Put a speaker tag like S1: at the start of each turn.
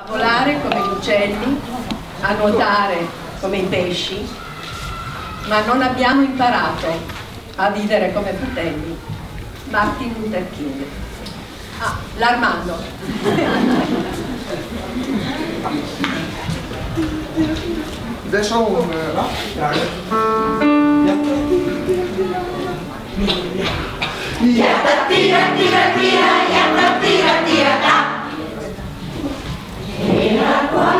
S1: A volare come gli uccelli, a nuotare come i pesci, ma non abbiamo imparato a vivere come fratelli. Martin Luther King. Ah, l'Armando.
S2: Adesso un...
S3: Yatta tira tira tira, yatta tira tira, na qual